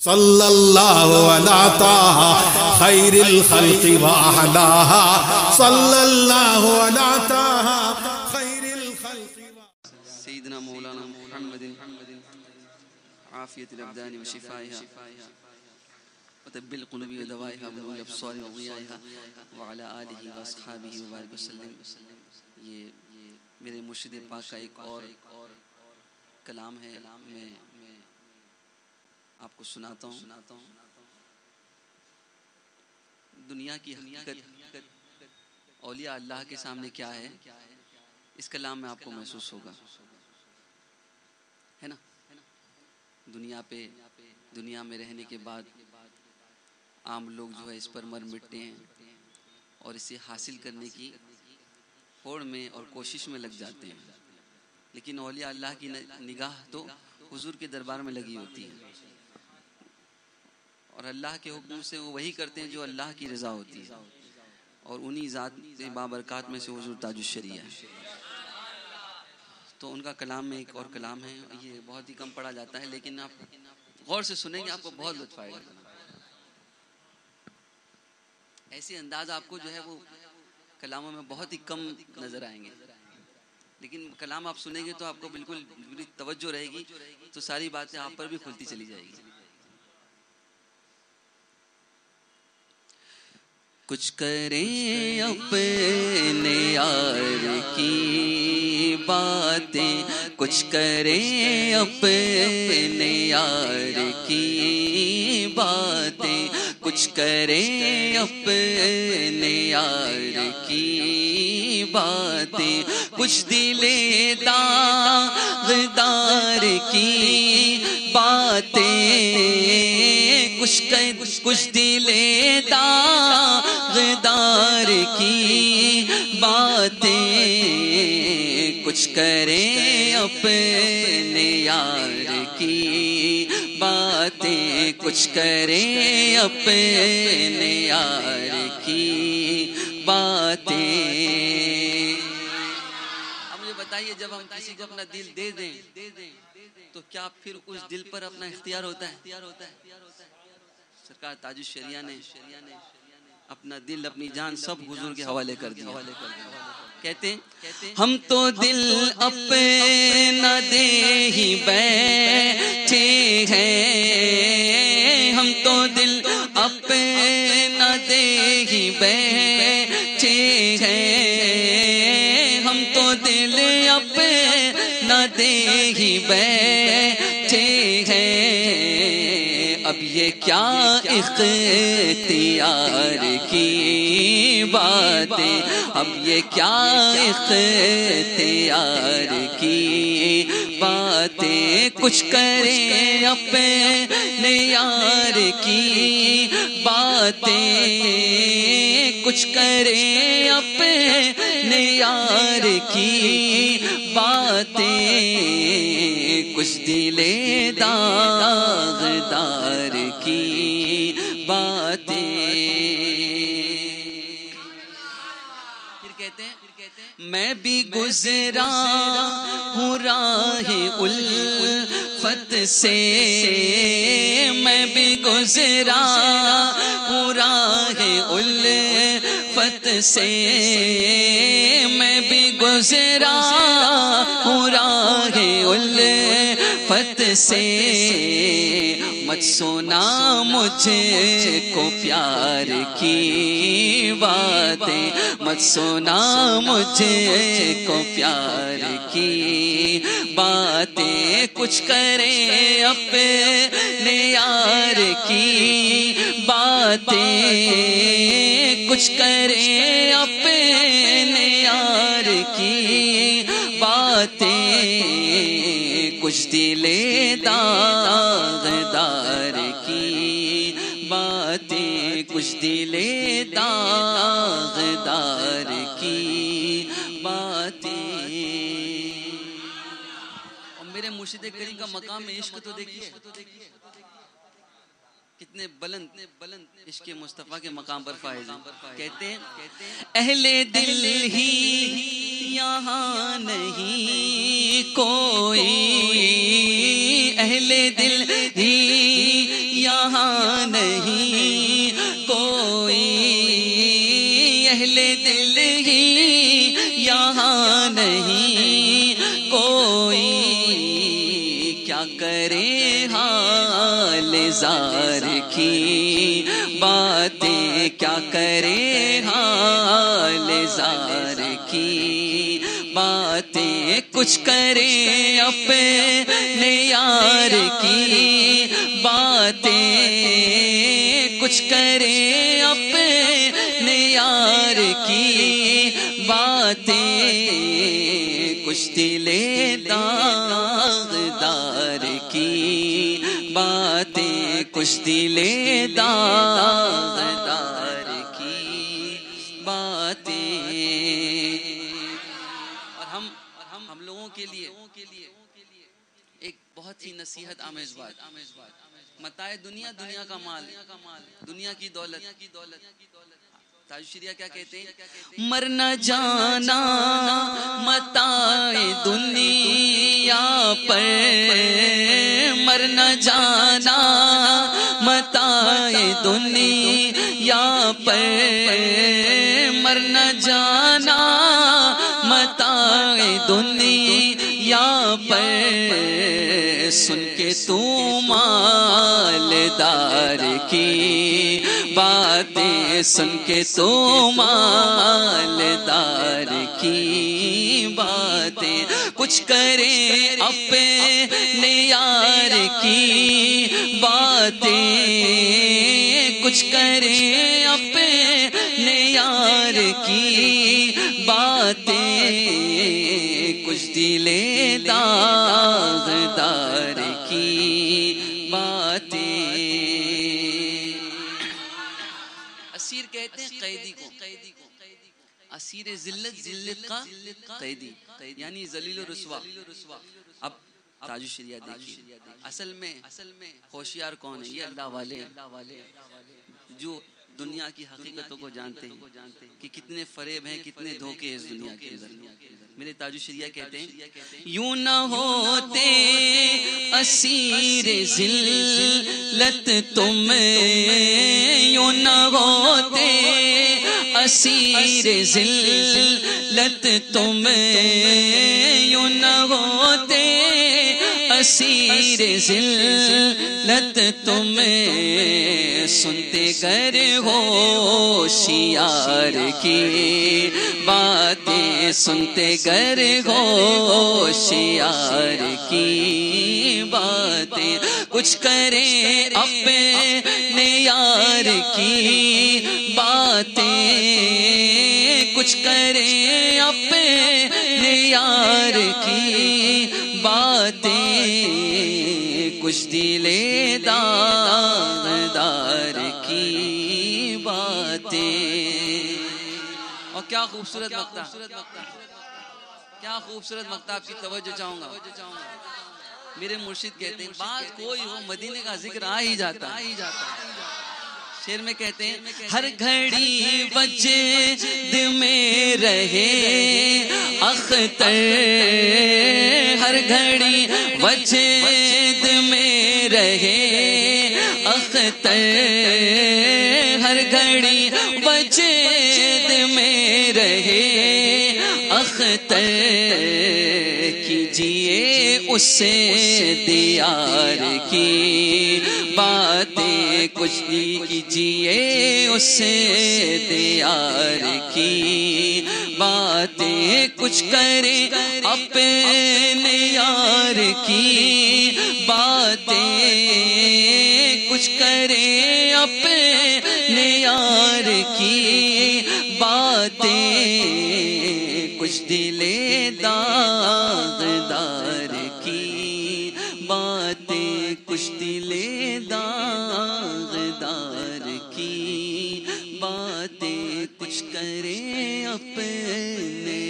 صلى الله على طه، خير الخلق وأحلاها. صلى الله على طه، خير الخلق سيدنا مولانا محمد عافیت عافية الأبدان وشفائها. وطب القلوب و دوائها ودوائها ونور الأبصار وضيائها. وعلى آله وأصحابه وبارك وسلم. یہ میرے مرشد پاک کا ایک اور کلام ہے، میں آپ کو سناتا ہوں۔ دنیا کی حقیقت، اولیاء اللہ کے سامنے کیا ہے، اس کلام میں آپ کو محسوس ہوگا۔ ہے نا؟ دنیا پہ، دنیا میں رہنے کے بعد عام لوگ جو ہے اس پر مر مٹتے ہیں اور اسے حاصل کرنے کی ہوڑ میں اور کوشش میں لگ جاتے ہیں۔ لیکن اولیاء اللہ کی نگاہ تو حضور کے دربار میں لگی ہوتی ہے۔ اور اللہ کے حکم سے وہ وہی کرتے ہیں جو اللہ کی رضا ہوتی ہے۔ اور انہی ذات بابرکات میں سے حضور تاج الشریعہ ہے تو ان کا کلام میں ایک اور کلام ہے، یہ بہت ہی کم پڑھا جاتا ہے، لیکن آپ غور سے سنیں گے آپ کو بہت لطف آئے گا۔ ایسے انداز آپ کو جو ہے وہ کلاموں میں بہت ہی کم نظر آئیں گے۔ لیکن کلام آپ سنیں گے تو آپ کو بالکل توجہ رہے گی، تو ساری باتیں آپ پر بھی کھلتی چلی جائے گی۔ کچھ کریں اپنے یار کی باتیں، کچھ کریں اپنے یار کی باتیں، کچھ کریں اپنے یار کی باتیں۔ کچھ دلے داغدار کی باتیں کچھ کچھ دلے داغدار کی باتیں کچھ کریں اپنے یار کی باتیں کچھ کریں اپنے یار کی باتیں۔ اب مجھے بتائیے جب ہم کسی کو اپنا دل دے دیں تو کیا پھر اس دل پر اپنا اختیار ہوتا ہے؟ سرکار تاج الشریعہ نے اپنا دل، اپنی جان سب حضور کے حوالے کر دیا۔ کہتے ہیں، ہم تو دل اپنا دے ہی بیٹھے ہیں۔ ہم تو دل اپنا دے ہی بیٹھے کیا اختیار کی باتیں؟ اب یہ کیا اختیار کی باتیں؟ کچھ کریں اپنے یار کی باتیں؟ کچھ کریں اپنے یار کی باتیں؟ کچھ دلے داغدار میں بھی گزرا ہوں راہ الفت سے۔ میں بھی گزرا ہوں راہ الفت سے۔ میں بھی گزرا ہوں راہ الفت سے۔ مت سونا، مجھے کو پیار کی باتیں۔ مت سونا، مجھے کو پیار کی باتیں۔ کچھ کریں اپنے یار کی باتیں۔ کچھ کریں اپنے یار کی باتیں۔ کچھ دلے داغدار باتیں کچھ دلے داغدار کی باتیں۔ اور میرے مرشد کریم کا مقام عشق تو دیکھیے۔ کتنے بلند بلند عشق مصطفیٰ کے مقام پر فائز کہتے ہیں، اہل دل ہی یہاں نہیں، کوئی اہل دل ہی یہاں نہیں۔ کرے حال زار کی باتیں کیا کرے حال زار کی باتیں کچھ کرے اپنے یار کی باتیں کچھ کرے اپنے یار کی باتیں باتیں کچھ دلے کی باتیں۔ اور ہم ہم ہم لوگوں کے لیے ایک بہت ہی نصیحت آمیز بات۔ متائے دنیا دنیا کا مال، دنیا کی دولت۔ تاج شریعہ کیا کہتے ہیں؟ مرنا جانا متائے دنیا پر۔ مرنا جانا متائے دنیا پر مرنا جانا متائے دنیا پر۔ سن کے تو مالدار کی باتیں، سن کے تو مالدار کی باتیں کچھ کرے اپنے یار کی باتیں۔ کچھ کرے اپنے یار کی باتیں۔ کچھ دلے داغدار کی باتیں۔ اسیر کہتے ہیں قیدی کو۔ اسیر ذلت ذلت کا قیدی یعنی ذلیل و رسوا۔ اب تاج شریعہ دیکھیے۔ اصل میں اصل میں ہوشیار کون ہے؟ یہ اللہ والے جو دنیا کی حقیقتوں کو جانتے ہیں کہ کتنے فریب ہیں، کتنے دھوکے ہیں اس دنیا کے اندر۔ میرے تاج شریعہ کہتے ہیں، یوں نہ ہوتے اسیر ذلت تم یوں نہ ہوتے اسیر ذلت تم یوں نہ ہوتے، اسیر ذلت تم سنتے گر ہوشیار کی باتیں سنتے گر ہوشیار کی باتیں کچھ کرے اپنے یار کی باتیں کچھ کرے اپنے یار کی باتیں، کچھ دلے داغدار کی باتیں۔ اور کیا خوبصورت مکتا کیا خوبصورت مکتا آپ کی توجہ چاہوں گا۔ میرے مرشد کہتے ہیں بات کوئی ہو مدینے کا ذکر آ ہی جاتا ہی جاتا شیر میں کہتے ہیں ہر گھڑی وجد میں رہے اختر ہر گھڑی وجد میں رہے اختر ہر گھڑی وجد میں رہے اختر کیجیے اس سے دیار کی باتیں کچھ کیجیے اس سے دیار کی باتیں کچھ کرے اپنے یار کی باتیں کچھ کرے اپنے یار کی باتیں کچھ دلے داغدار کشتی لے داغدار کی باتیں کچھ کرے اپنے